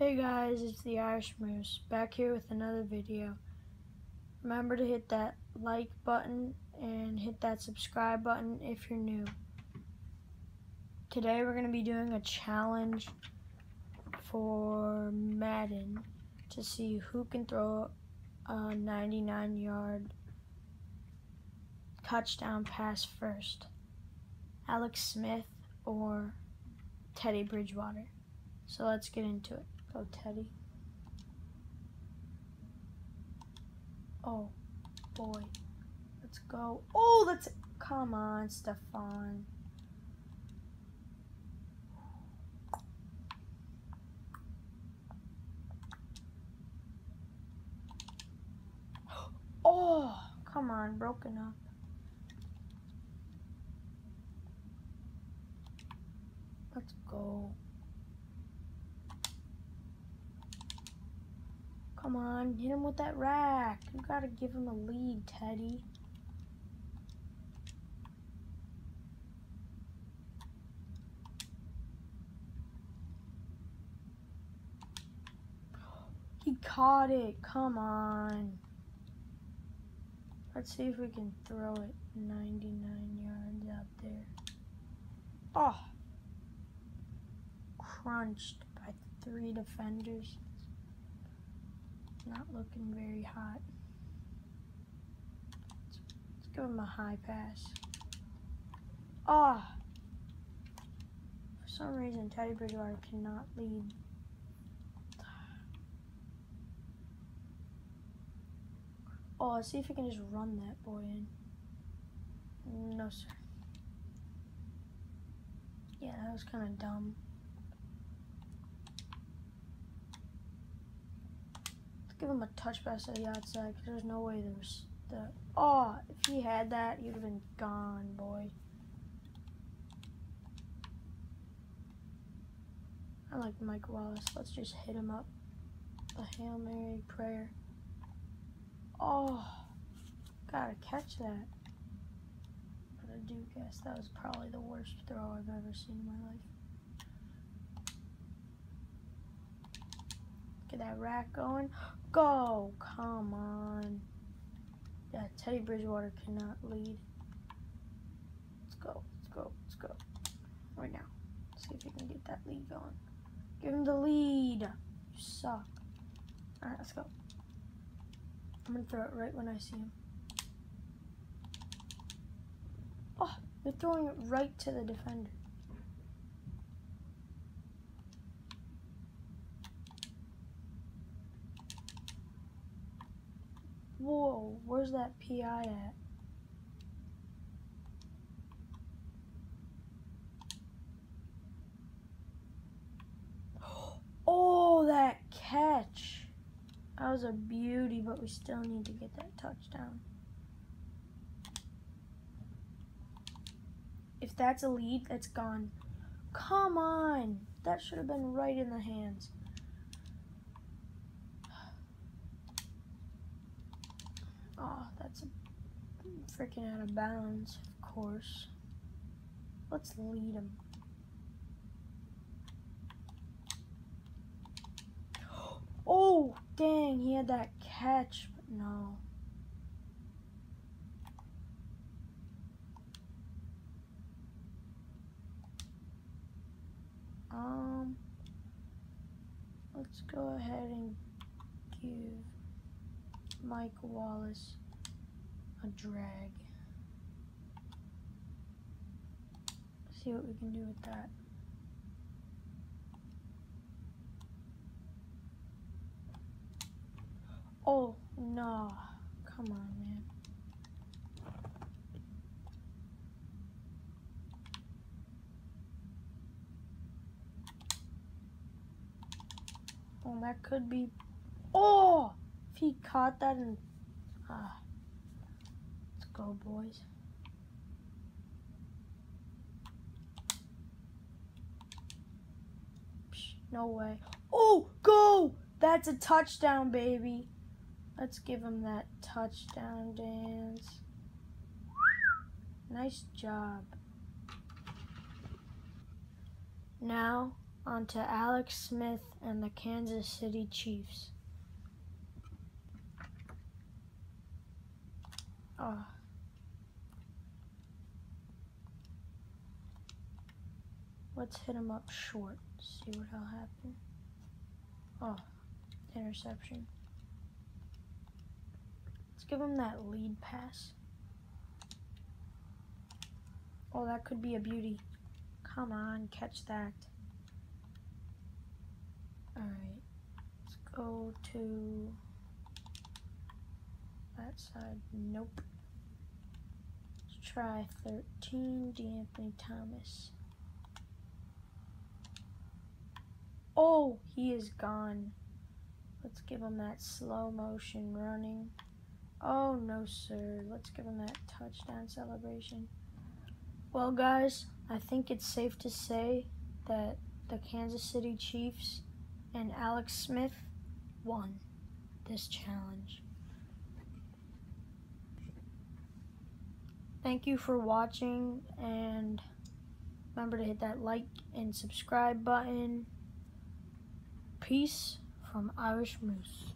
Hey guys, it's the Irish Moose, back here with another video. Remember to hit that like button and hit that subscribe button if you're new. Today we're going to be doing a challenge for Madden to see who can throw a 99 yard touchdown pass first. Alex Smith or Teddy Bridgewater. So let's get into it. Go, Teddy. Oh, boy. Let's go. Oh, let's. Come on, Stefon. Oh, come on, broken up. Let's go. Come on, hit him with that rack. You gotta give him a lead, Teddy. He caught it. Come on. Let's see if we can throw it 99 yards out there. Oh. Crunched by three defenders. Not looking very hot. Let's, give him a high pass. Oh! For some reason, Teddy Bridgewater cannot lead. Oh, let's see if we can just run that boy in. No, sir. Yeah, that was kind of dumb. Give him a touch pass to the outside because there's no way there's the. Oh, if he had that, he'd have been gone, boy. I like Mike Wallace. Let's just hit him up. A Hail Mary prayer. Oh, gotta catch that. But I do guess that was probably the worst throw I've ever seen in my life. Get that rack going. Go! Come on. Yeah, Teddy Bridgewater cannot lead. Let's go. Let's go. Let's go. Right now. Let's see if he can get that lead going. Give him the lead. You suck. Alright, let's go. I'm going to throw it right when I see him. Oh, you're throwing it right to the defender. Whoa, where's that PI at? Oh, that catch. That was a beauty, but we still need to get that touchdown. If that's a lead, that's gone. Come on. That should have been right in the hands. Oh, that's freaking out of bounds, of course. Let's lead him. Oh, dang, he had that catch, but no. Um, let's go ahead and give Mike Wallace a drag. See what we can do with that. Oh, no. Come on, man. Oh, that could be... Oh! If he caught that and ah, go boys. no way. Oh, go! That's a touchdown, baby. Let's give him that touchdown dance. Nice job. Now, On to Alex Smith and the Kansas City Chiefs. Oh. Let's hit him up short. See what'll happen. Oh, interception. Let's give him that lead pass. Oh, that could be a beauty. Come on, catch that. Alright, let's go to that side. Nope. Let's try 13, De'Anthony Thomas. Oh, he is gone. Let's give him that slow motion running. Oh, no, sir. Let's give him that touchdown celebration. Well, guys, I think it's safe to say that the Kansas City Chiefs and Alex Smith won this challenge. Thank you for watching and remember to hit that like and subscribe button. Peace from Irish Moose.